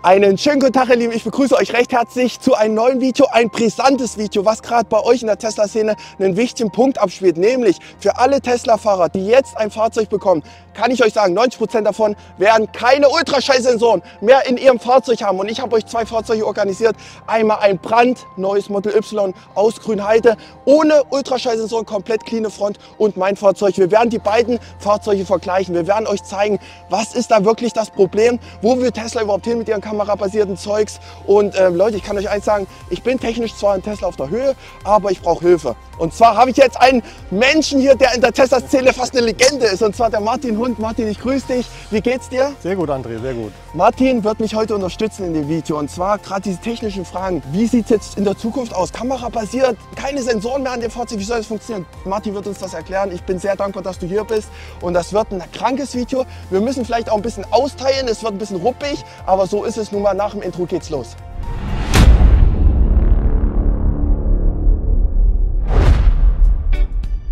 Einen schönen guten Tag, ihr Lieben. Ich begrüße euch recht herzlich zu einem neuen Video, ein brisantes Video, was gerade bei euch in der Tesla-Szene einen wichtigen Punkt abspielt. Nämlich für alle Tesla-Fahrer, die jetzt ein Fahrzeug bekommen, kann ich euch sagen, 90 Prozent davon werden keine Ultraschallsensoren mehr in ihrem Fahrzeug haben. Und ich habe euch zwei Fahrzeuge organisiert. Einmal ein brandneues Model Y aus Grünheide, ohne Ultraschallsensoren, komplett cleane Front und mein Fahrzeug. Wir werden die beiden Fahrzeuge vergleichen. Wir werden euch zeigen, was ist da wirklich das Problem, wo will Tesla überhaupt hin mit ihren kamerabasierten Zeugs. Und äh, Leute, ich kann euch eins sagen, ich bin technisch zwar ein Tesla auf der Höhe, aber ich brauche Hilfe. Und zwar habe ich jetzt einen Menschen hier, der in der Tesla-Szene fast eine Legende ist. Und zwar der Martin Hund. Martin, ich grüße dich. Wie geht's dir? Sehr gut, André, sehr gut. Martin wird mich heute unterstützen in dem Video. Und zwar gerade diese technischen Fragen. Wie sieht es jetzt in der Zukunft aus? Kamerabasiert, keine Sensoren mehr an dem Fahrzeug. Wie soll das funktionieren? Martin wird uns das erklären. Ich bin sehr dankbar, dass du hier bist. Und das wird ein krankes Video. Wir müssen vielleicht auch ein bisschen austeilen. Es wird ein bisschen ruppig, aber so ist es nun mal. Nach dem Intro geht's los.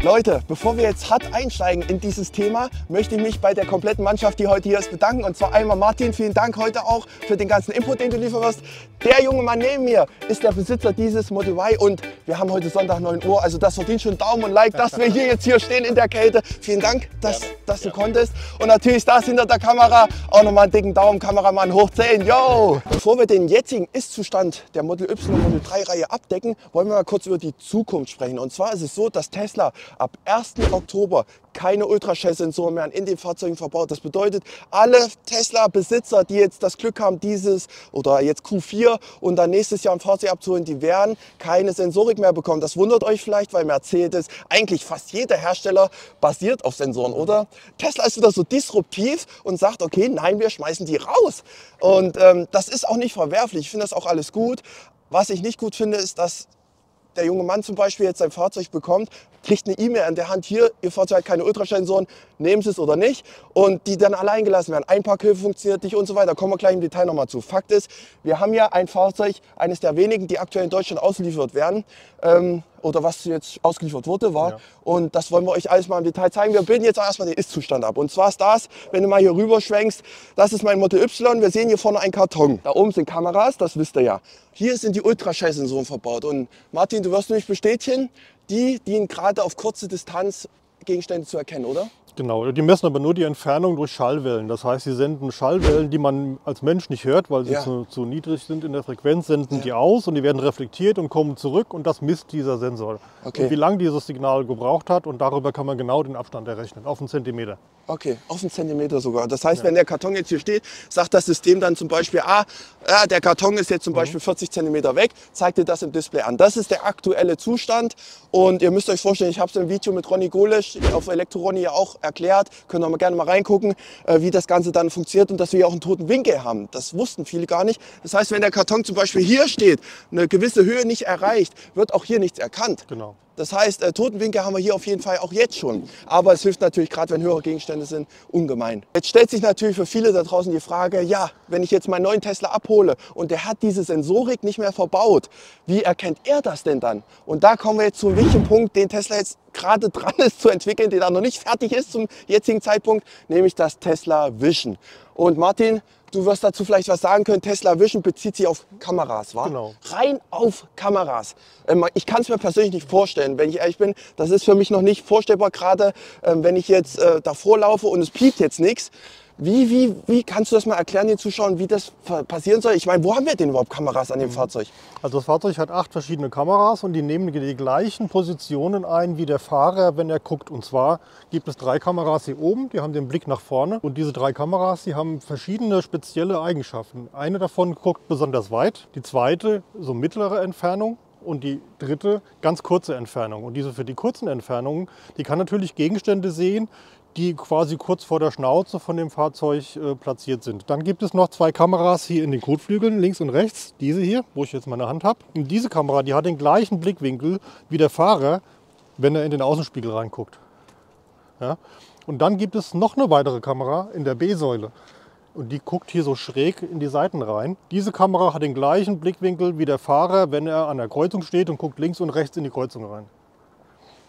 Leute, bevor wir jetzt hart einsteigen in dieses Thema, möchte ich mich bei der kompletten Mannschaft, die heute hier ist, bedanken. Und zwar einmal Martin, vielen Dank heute auch für den ganzen Input, den du lieferst. Der junge Mann neben mir ist der Besitzer dieses Model Y und wir haben heute Sonntag 9 Uhr. Also das verdient schon Daumen und Like, dass wir hier jetzt hier stehen in der Kälte. Vielen Dank, dass, dass du konntest. Und natürlich das hinter der Kamera. Auch nochmal einen dicken Daumen, Kameramann hoch 10. Yo! Bevor wir den jetzigen Ist-Zustand der Model Y und Model 3 Reihe abdecken, wollen wir mal kurz über die Zukunft sprechen. Und zwar ist es so, dass Tesla ab 1. Oktober keine Ultraschallsensoren mehr in den Fahrzeugen verbaut. Das bedeutet, alle Tesla-Besitzer, die jetzt das Glück haben, dieses oder jetzt Q4 und dann nächstes Jahr ein Fahrzeug abzuholen, die werden keine Sensorik mehr bekommen. Das wundert euch vielleicht, weil Mercedes, eigentlich fast jeder Hersteller basiert auf Sensoren, oder? Tesla ist wieder so disruptiv und sagt, okay, nein, wir schmeißen die raus. Und ähm, das ist auch nicht verwerflich. Ich finde das auch alles gut. Was ich nicht gut finde, ist, dass der junge Mann zum Beispiel jetzt sein Fahrzeug bekommt, kriegt eine E-Mail an der Hand, hier, Ihr Fahrzeug hat keine Ultraschallsensoren, nehmen Sie es oder nicht. Und die dann allein gelassen werden. Einparkhilfe funktioniert nicht und so weiter. Kommen wir gleich im Detail nochmal zu. Fakt ist, wir haben ja ein Fahrzeug, eines der wenigen, die aktuell in Deutschland ausgeliefert werden. Ähm, oder was jetzt ausgeliefert wurde, war. Ja. Und das wollen wir euch alles mal im Detail zeigen. Wir bilden jetzt erstmal den Ist-Zustand ab. Und zwar ist das, wenn du mal hier rüber schwenkst, das ist mein Model Y. Wir sehen hier vorne einen Karton. Da oben sind Kameras, das wisst ihr ja. Hier sind die Ultraschallsensoren verbaut. Und Martin, du wirst mich bestätigen, die dienen gerade auf kurze Distanz Gegenstände zu erkennen, oder? Genau, die messen aber nur die Entfernung durch Schallwellen. Das heißt, sie senden Schallwellen, die man als Mensch nicht hört, weil sie ja. zu, zu, niedrig sind in der Frequenz, senden ja. die aus und die werden reflektiert und kommen zurück und das misst dieser Sensor. Okay. Und wie lange dieses Signal gebraucht hat und darüber kann man genau den Abstand errechnen, auf einen Zentimeter. Okay, auf einen Zentimeter sogar. Das heißt, ja. wenn der Karton jetzt hier steht, sagt das System dann zum Beispiel, ah, der Karton ist jetzt zum mhm. Beispiel 40 Zentimeter weg, zeigt dir das im Display an. Das ist der aktuelle Zustand und ihr müsst euch vorstellen, ich habe es im Video mit Ronny Golesch auf Elektro-Ronny ja auch erklärt, könnt ihr mal gerne mal reingucken, äh, wie das Ganze dann funktioniert und dass wir auch einen toten Winkel haben. Das wussten viele gar nicht. Das heißt, wenn der Karton zum Beispiel hier steht, eine gewisse Höhe nicht erreicht, wird auch hier nichts erkannt. Genau. Das heißt, äh, Totenwinkel haben wir hier auf jeden Fall auch jetzt schon. Aber es hilft natürlich, gerade wenn höhere Gegenstände sind, ungemein. Jetzt stellt sich natürlich für viele da draußen die Frage, ja, wenn ich jetzt meinen neuen Tesla abhole und der hat diese Sensorik nicht mehr verbaut, wie erkennt er das denn dann? Und da kommen wir jetzt zu wichtigen Punkt, den Tesla jetzt gerade dran ist zu entwickeln, der noch nicht fertig ist zum jetzigen Zeitpunkt, nämlich das Tesla Vision. Und Martin, Du wirst dazu vielleicht was sagen können. Tesla Vision bezieht sich auf Kameras, wa? Genau. Rein auf Kameras. Ähm, ich kann es mir persönlich nicht vorstellen, wenn ich ehrlich bin. Das ist für mich noch nicht vorstellbar, gerade ähm, wenn ich jetzt äh, davor laufe und es piept jetzt nichts. Wie, wie, wie kannst du das mal erklären den Zuschauern, wie das passieren soll? Ich meine, wo haben wir denn überhaupt Kameras an dem mhm. Fahrzeug? Also das Fahrzeug hat acht verschiedene Kameras und die nehmen die gleichen Positionen ein wie der Fahrer, wenn er guckt. Und zwar gibt es drei Kameras hier oben, die haben den Blick nach vorne. Und diese drei Kameras, die haben verschiedene spezielle Eigenschaften. Eine davon guckt besonders weit, die zweite so mittlere Entfernung und die dritte ganz kurze Entfernung. Und diese für die kurzen Entfernungen, die kann natürlich Gegenstände sehen, die quasi kurz vor der Schnauze von dem Fahrzeug äh, platziert sind. Dann gibt es noch zwei Kameras hier in den Kotflügeln, links und rechts. Diese hier, wo ich jetzt meine Hand habe. Diese Kamera, die hat den gleichen Blickwinkel wie der Fahrer, wenn er in den Außenspiegel reinguckt. Ja? Und dann gibt es noch eine weitere Kamera in der B-Säule. Und die guckt hier so schräg in die Seiten rein. Diese Kamera hat den gleichen Blickwinkel wie der Fahrer, wenn er an der Kreuzung steht und guckt links und rechts in die Kreuzung rein.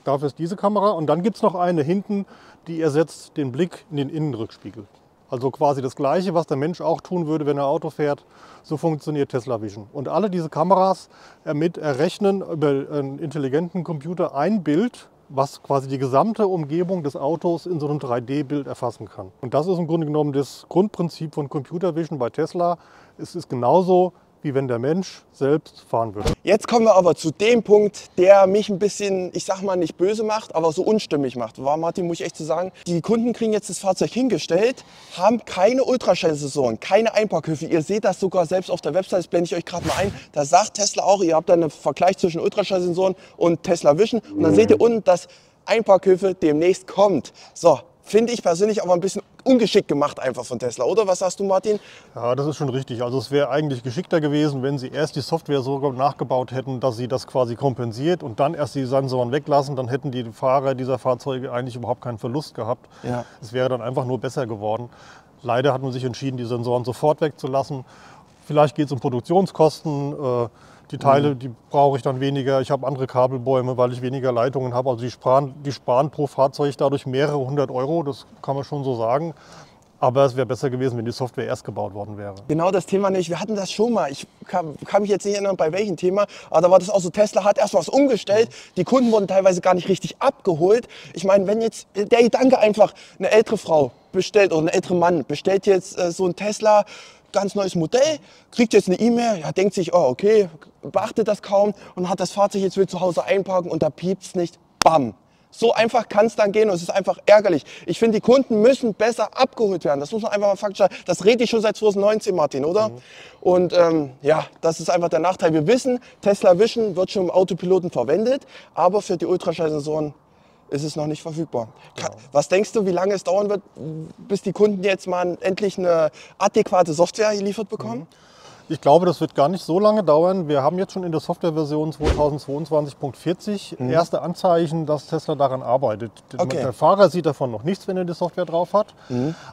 Dafür ist diese Kamera. Und dann gibt es noch eine hinten, die ersetzt den Blick in den Innenrückspiegel. Also quasi das Gleiche, was der Mensch auch tun würde, wenn er Auto fährt. So funktioniert Tesla Vision. Und alle diese Kameras errechnen über einen intelligenten Computer ein Bild, was quasi die gesamte Umgebung des Autos in so einem 3D-Bild erfassen kann. Und das ist im Grunde genommen das Grundprinzip von Computer Vision bei Tesla. Es ist genauso, wie wenn der Mensch selbst fahren würde. Jetzt kommen wir aber zu dem Punkt, der mich ein bisschen, ich sag mal nicht böse macht, aber so unstimmig macht. War Martin, muss ich echt so sagen. Die Kunden kriegen jetzt das Fahrzeug hingestellt, haben keine Ultraschallsensoren, keine Einparkhilfe. Ihr seht das sogar selbst auf der Website, das blende ich euch gerade mal ein. Da sagt Tesla auch, ihr habt da einen Vergleich zwischen Ultraschallsensoren und Tesla Vision. Und dann seht ihr unten, dass Einparkhilfe demnächst kommt. So, finde ich persönlich aber ein bisschen ungeschickt gemacht einfach von Tesla, oder? Was sagst du, Martin? Ja, das ist schon richtig. Also es wäre eigentlich geschickter gewesen, wenn Sie erst die Software so nachgebaut hätten, dass sie das quasi kompensiert und dann erst die Sensoren weglassen. Dann hätten die Fahrer dieser Fahrzeuge eigentlich überhaupt keinen Verlust gehabt. Ja. Es wäre dann einfach nur besser geworden. Leider hat man sich entschieden, die Sensoren sofort wegzulassen. Vielleicht geht es um Produktionskosten. Äh, Die Teile, die brauche ich dann weniger. Ich habe andere Kabelbäume, weil ich weniger Leitungen habe. Also die sparen, die sparen pro Fahrzeug dadurch mehrere hundert Euro. Das kann man schon so sagen. Aber es wäre besser gewesen, wenn die Software erst gebaut worden wäre. Genau das Thema nicht. Wir hatten das schon mal. Ich kann, kann mich jetzt nicht erinnern, bei welchem Thema. Aber da war das auch so, Tesla hat erst was umgestellt. Die Kunden wurden teilweise gar nicht richtig abgeholt. Ich meine, wenn jetzt der Gedanke einfach, eine ältere Frau bestellt oder ein älterer Mann bestellt jetzt äh, so ein Tesla, ganz neues Modell, kriegt jetzt eine E-Mail, ja, denkt sich, oh, okay, beachtet das kaum und hat das Fahrzeug jetzt will zu Hause einparken und da piept's nicht. Bam. So einfach kann es dann gehen und es ist einfach ärgerlich. Ich finde, die Kunden müssen besser abgeholt werden. Das muss man einfach mal faktisch sagen. Das rede ich schon seit 2019, Martin, oder? Und ähm, ja, das ist einfach der Nachteil. Wir wissen, Tesla Vision wird schon im Autopiloten verwendet, aber für die Ultraschallsensoren ist es noch nicht verfügbar. Ka- Was denkst du, wie lange es dauern wird, bis die Kunden jetzt mal endlich eine adäquate Software geliefert bekommen? Ich glaube, das wird gar nicht so lange dauern. Wir haben jetzt schon in der Softwareversion 2022.40 erste Anzeichen, dass Tesla daran arbeitet. Okay. Der Fahrer sieht davon noch nichts, wenn er die Software drauf hat.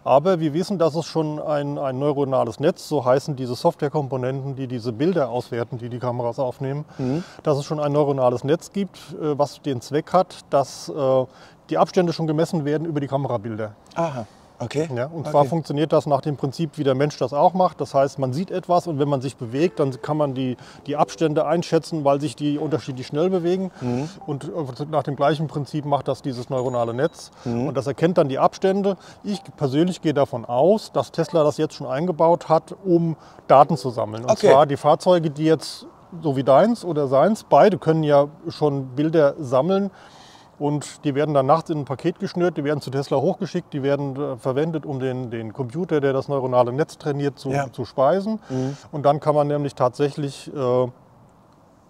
Aber wir wissen, dass es schon ein, ein neuronales Netz, so heißen diese Softwarekomponenten, die diese Bilder auswerten, die die Kameras aufnehmen, dass es schon ein neuronales Netz gibt, äh, was den Zweck hat, dass äh, die Abstände schon gemessen werden über die Kamerabilder. Aha, okay. Ja, und zwar okay. funktioniert das nach dem Prinzip, wie der Mensch das auch macht. Das heißt, man sieht etwas und wenn man sich bewegt, dann kann man die, die Abstände einschätzen, weil sich die unterschiedlich schnell bewegen. Mhm. Und äh, nach dem gleichen Prinzip macht das dieses neuronale Netz. Mhm. Und das erkennt dann die Abstände. Ich persönlich gehe davon aus, dass Tesla das jetzt schon eingebaut hat, um Daten zu sammeln. Und Okay. zwar die Fahrzeuge, die jetzt so wie deins oder seins, beide können ja schon Bilder sammeln. Und die werden dann nachts in ein Paket geschnürt, die werden zu Tesla hochgeschickt, die werden äh, verwendet, um den, den Computer, der das neuronale Netz trainiert, zu, Ja. zu speisen. Und dann kann man nämlich tatsächlich äh,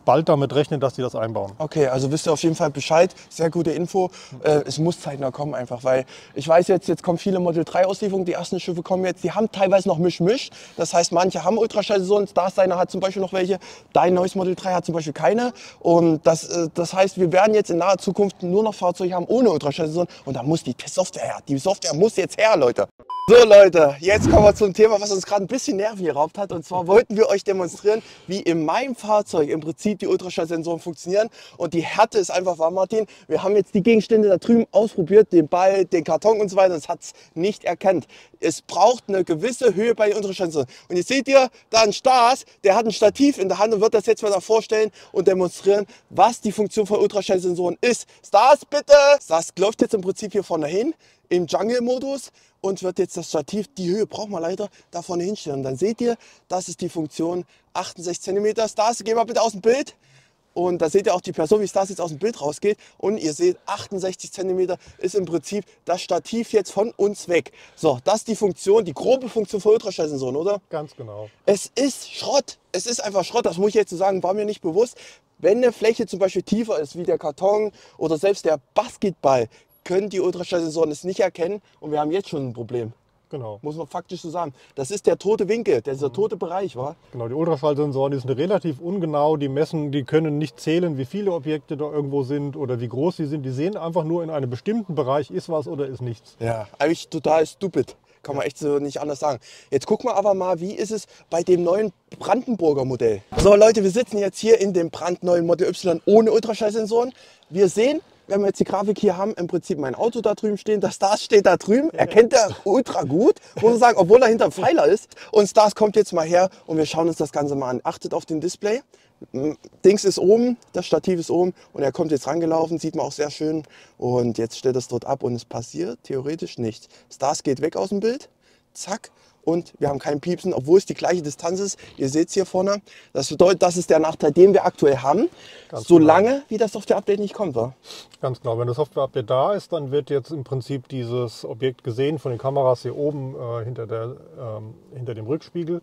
bald damit rechnen, dass die das einbauen. Okay, also wisst ihr auf jeden Fall Bescheid. Sehr gute Info. Äh, es muss zeitnah kommen einfach, weil ich weiß jetzt, jetzt kommen viele Model 3 Auslieferungen. Die ersten Schiffe kommen jetzt. Die haben teilweise noch Misch-Misch. Das heißt, manche haben Ultraschallsensoren. Stars seiner hat zum Beispiel noch welche. Dein neues Model 3 hat zum Beispiel keine. Und das, äh, das heißt, wir werden jetzt in naher Zukunft nur noch Fahrzeuge haben ohne Ultraschallsensoren. Und da muss die Software her. Die Software muss jetzt her, Leute. So Leute, jetzt kommen wir zum Thema, was uns gerade ein bisschen Nerven geraubt hat. Und zwar wollten wir euch demonstrieren, wie in meinem Fahrzeug im Prinzip die Ultraschallsensoren funktionieren. Und die Härte ist einfach wahr, Martin. Wir haben jetzt die Gegenstände da drüben ausprobiert, den Ball, den Karton und so weiter. Das hat es nicht erkannt. Es braucht eine gewisse Höhe bei den Ultraschallsensoren. Und jetzt seht ihr da einen Stas, der hat ein Stativ in der Hand und wird das jetzt mal da vorstellen und demonstrieren, was die Funktion von Ultraschallsensoren ist. Stars, bitte! Das läuft jetzt im Prinzip hier vorne hin im Jungle-Modus und wird jetzt das Stativ, die Höhe braucht man leider, da vorne hinstellen. Dann seht ihr, das ist die Funktion 68 cm. Stars, geh mal bitte aus dem Bild. Und da seht ihr auch die Person, wie Stars jetzt aus dem Bild rausgeht. Und ihr seht, 68 cm ist im Prinzip das Stativ jetzt von uns weg. So, das ist die Funktion, die grobe Funktion von Ultraschallsensoren, oder? Ganz genau. Es ist Schrott. Es ist einfach Schrott. Das muss ich jetzt so sagen, war mir nicht bewusst. Wenn eine Fläche zum Beispiel tiefer ist, wie der Karton oder selbst der Basketball, können die Ultraschallsensoren es nicht erkennen und wir haben jetzt schon ein Problem. Genau. Muss man faktisch so sagen. Das ist der tote Winkel, dieser tote Bereich, war. Genau, die Ultraschallsensoren die sind relativ ungenau, die messen, die können nicht zählen, wie viele Objekte da irgendwo sind oder wie groß sie sind. Die sehen einfach nur in einem bestimmten Bereich, ist was oder ist nichts. Ja, eigentlich total stupid. Kann man echt so nicht anders sagen. Jetzt gucken wir aber mal, wie ist es bei dem neuen Brandenburger Modell. So Leute, wir sitzen jetzt hier in dem brandneuen Model Y ohne Ultraschallsensoren. Wir sehen, wenn wir jetzt die Grafik hier haben, im Prinzip mein Auto da drüben stehen. Das Stars steht da drüben. Erkennt er ultra gut, muss man sagen, obwohl er hinter Pfeiler ist. Und Stars kommt jetzt mal her und wir schauen uns das Ganze mal an. Achtet auf den Display. Dings ist oben, das Stativ ist oben und er kommt jetzt rangelaufen, sieht man auch sehr schön. Und jetzt stellt es dort ab und es passiert theoretisch nichts. Stars geht weg aus dem Bild, zack, und wir haben kein Piepsen, obwohl es die gleiche Distanz ist. Ihr seht es hier vorne. Das bedeutet, das ist der Nachteil, den wir aktuell haben, Ganz solange genau. wie das Software-Update nicht kommt. Wa? Ganz genau. Wenn das Software-Update da ist, dann wird jetzt im Prinzip dieses Objekt gesehen von den Kameras hier oben äh, hinter, der, ähm, hinter dem Rückspiegel.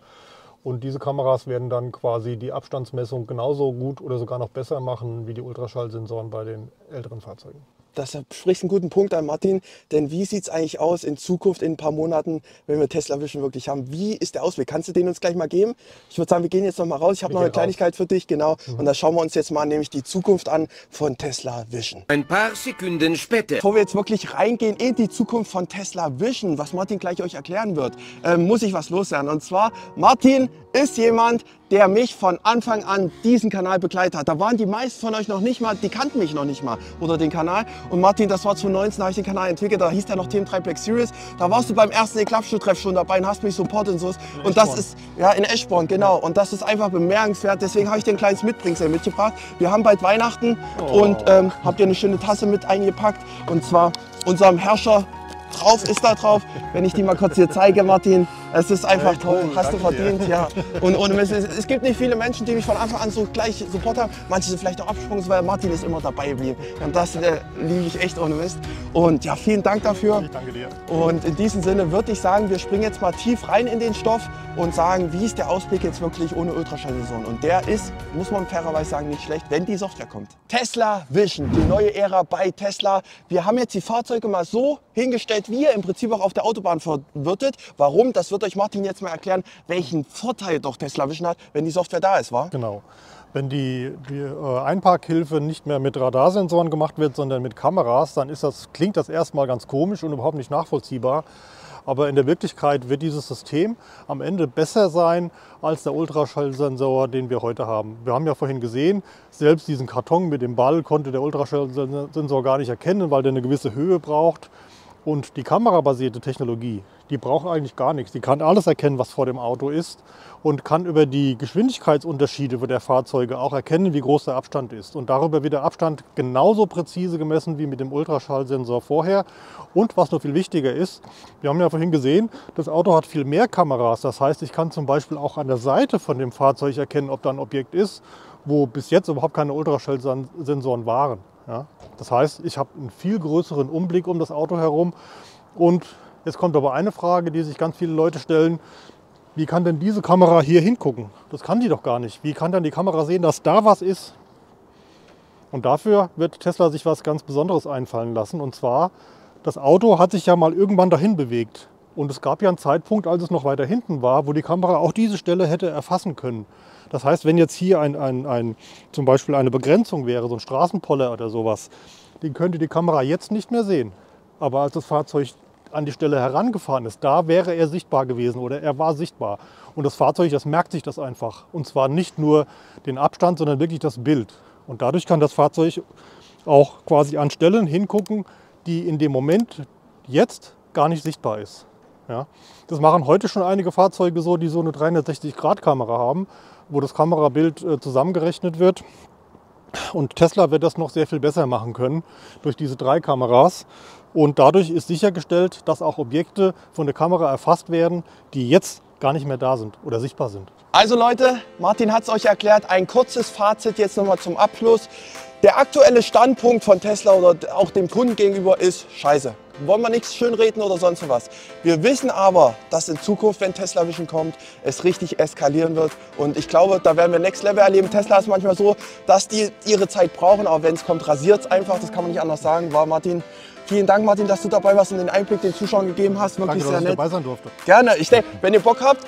Und diese Kameras werden dann quasi die Abstandsmessung genauso gut oder sogar noch besser machen wie die Ultraschallsensoren bei den älteren Fahrzeugen das spricht einen guten Punkt an, Martin. Denn wie sieht es eigentlich aus in Zukunft, in ein paar Monaten, wenn wir Tesla Vision wirklich haben? Wie ist der Ausblick? Kannst du den uns gleich mal geben? Ich würde sagen, wir gehen jetzt noch mal raus. Ich habe noch eine Kleinigkeit raus. für dich, genau. Mhm. Und da schauen wir uns jetzt mal nämlich die Zukunft an von Tesla Vision. Ein paar Sekunden später. Bevor wir jetzt wirklich reingehen in die Zukunft von Tesla Vision, was Martin gleich euch erklären wird, äh, muss ich was loswerden. Und zwar, Martin ist jemand, der mich von Anfang an diesen Kanal begleitet hat. Da waren die meisten von euch noch nicht mal, die kannten mich noch nicht mal oder den Kanal. Und Martin, das war 2019, habe ich den Kanal entwickelt, da hieß der noch Team 3 Black Series. Da warst du beim ersten Klappstuhl-Treff schon dabei und hast mich supportet und so. Und das ist, ja, in Eschborn, genau. Und das ist einfach bemerkenswert. Deswegen habe ich dir ein kleines Mitbringsel mitgebracht. Wir haben bald Weihnachten oh. und ähm, habt ihr eine schöne Tasse mit eingepackt. Und zwar unserem Herrscher drauf ist da drauf. Wenn ich die mal kurz hier zeige, Martin, es ist einfach toll, hast du verdient, ja. Und ohne Mist, es, es, gibt nicht viele Menschen, die mich von Anfang an so gleich Support haben. Manche sind vielleicht auch abgesprungen, weil Martin ist immer dabei geblieben. Und das äh, liebe ich echt ohne Mist. Und ja, vielen Dank dafür. Ich danke dir. Und in diesem Sinne würde ich sagen, wir springen jetzt mal tief rein in den Stoff und sagen, wie ist der Ausblick jetzt wirklich ohne Ultraschallvision? Und der ist, muss man fairerweise sagen, nicht schlecht, wenn die Software kommt. Tesla Vision, die neue Ära bei Tesla. Wir haben jetzt die Fahrzeuge mal so hingestellt, wie ihr im Prinzip auch auf der Autobahn verwirtet. Warum? Das wird wird euch Martin jetzt mal erklären, welchen Vorteil doch Tesla Vision hat, wenn die Software da ist, war? Genau. Wenn die, die äh, Einparkhilfe nicht mehr mit Radarsensoren gemacht wird, sondern mit Kameras, dann ist das, klingt das erstmal ganz komisch und überhaupt nicht nachvollziehbar. Aber in der Wirklichkeit wird dieses System am Ende besser sein als der Ultraschallsensor, den wir heute haben. Wir haben ja vorhin gesehen, selbst diesen Karton mit dem Ball konnte der Ultraschallsensor gar nicht erkennen, weil der eine gewisse Höhe braucht. Und die kamerabasierte Technologie, die braucht eigentlich gar nichts. Die kann alles erkennen, was vor dem Auto ist und kann über die Geschwindigkeitsunterschiede der Fahrzeuge auch erkennen, wie groß der Abstand ist. Und darüber wird der Abstand genauso präzise gemessen wie mit dem Ultraschallsensor vorher. Und was noch viel wichtiger ist, wir haben ja vorhin gesehen, das Auto hat viel mehr Kameras. Das heißt, ich kann zum Beispiel auch an der Seite von dem Fahrzeug erkennen, ob da ein Objekt ist, wo bis jetzt überhaupt keine Ultraschallsensoren waren. Ja? Das heißt, ich habe einen viel größeren Umblick um das Auto herum. Und jetzt kommt aber eine Frage, die sich ganz viele Leute stellen. Wie kann denn diese Kamera hier hingucken? Das kann die doch gar nicht. Wie kann dann die Kamera sehen, dass da was ist? Und dafür wird Tesla sich was ganz Besonderes einfallen lassen. Und zwar, das Auto hat sich ja mal irgendwann dahin bewegt. Und es gab ja einen Zeitpunkt, als es noch weiter hinten war, wo die Kamera auch diese Stelle hätte erfassen können. Das heißt, wenn jetzt hier ein, ein, ein, zum Beispiel eine Begrenzung wäre, so ein Straßenpoller oder sowas, den könnte die Kamera jetzt nicht mehr sehen. Aber als das Fahrzeug an die Stelle herangefahren ist, da wäre er sichtbar gewesen oder er war sichtbar. Und das Fahrzeug, das merkt sich das einfach. Und zwar nicht nur den Abstand, sondern wirklich das Bild. Und dadurch kann das Fahrzeug auch quasi an Stellen hingucken, die in dem Moment jetzt gar nicht sichtbar ist. Ja. Das machen heute schon einige Fahrzeuge so, die so eine 360-Grad-Kamera haben wo das Kamerabild äh, zusammengerechnet wird. Und Tesla wird das noch sehr viel besser machen können durch diese drei Kameras. Und dadurch ist sichergestellt, dass auch Objekte von der Kamera erfasst werden, die jetzt gar nicht mehr da sind oder sichtbar sind. Also Leute, Martin hat es euch erklärt. Ein kurzes Fazit jetzt nochmal zum Abschluss. Der aktuelle Standpunkt von Tesla oder auch dem Kunden gegenüber ist scheiße wollen wir nichts schönreden oder sonst was. Wir wissen aber, dass in Zukunft, wenn Tesla Vision kommt, es richtig eskalieren wird. Und ich glaube, da werden wir Next Level erleben. Tesla ist manchmal so, dass die ihre Zeit brauchen, aber wenn es kommt, rasiert es einfach. Das kann man nicht anders sagen. War Martin Vielen Dank, Martin, dass du dabei warst und den Einblick den Zuschauern gegeben hast. Wirklich Danke, sehr nett. dabei sein durfte. Gerne. Ich denke, wenn ihr Bock habt,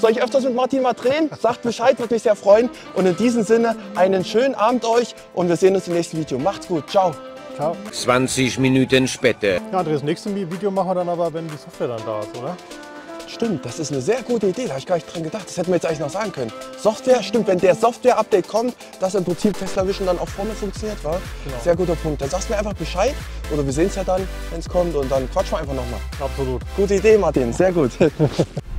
soll ich öfters mit Martin mal drehen? Sagt Bescheid, würde mich sehr freuen. Und in diesem Sinne, einen schönen Abend euch und wir sehen uns im nächsten Video. Macht's gut. Ciao. Ciao. 20 Minuten später. Ja, André, das nächste Video machen wir dann aber, wenn die Software dann da ist, oder? Stimmt, das ist eine sehr gute Idee. Da habe ich gar nicht dran gedacht. Das hätten wir jetzt eigentlich noch sagen können. Software, stimmt, wenn der Software-Update kommt, dass im Prinzip Tesla Vision dann auch vorne funktioniert, war. Genau. Sehr guter Punkt. Dann sagst du mir einfach Bescheid oder wir sehen es ja dann, wenn es kommt und dann quatschen wir einfach nochmal. Absolut. Gute Idee, Martin. Sehr gut.